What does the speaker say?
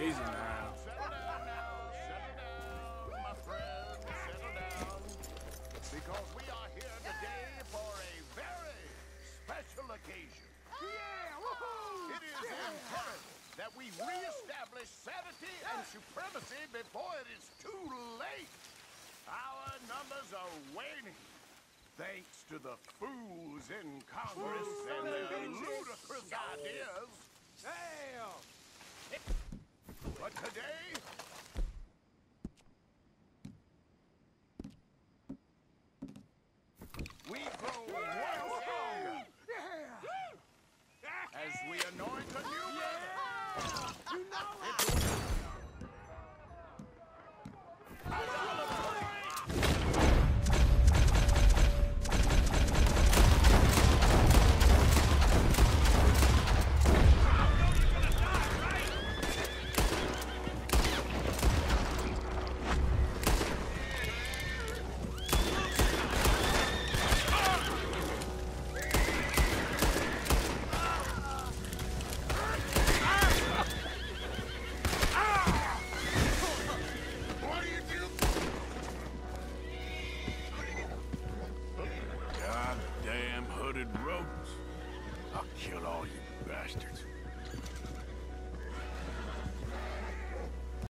Easy now. Because we are here today for a very special occasion. It is imperative that we reestablish sanity and supremacy before it is too late. Our numbers are waning. Thanks to the fools in Congress and we kill all you bastards.